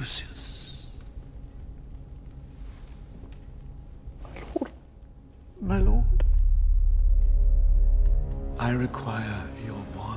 Lucius. My lord. My lord. I require your wand.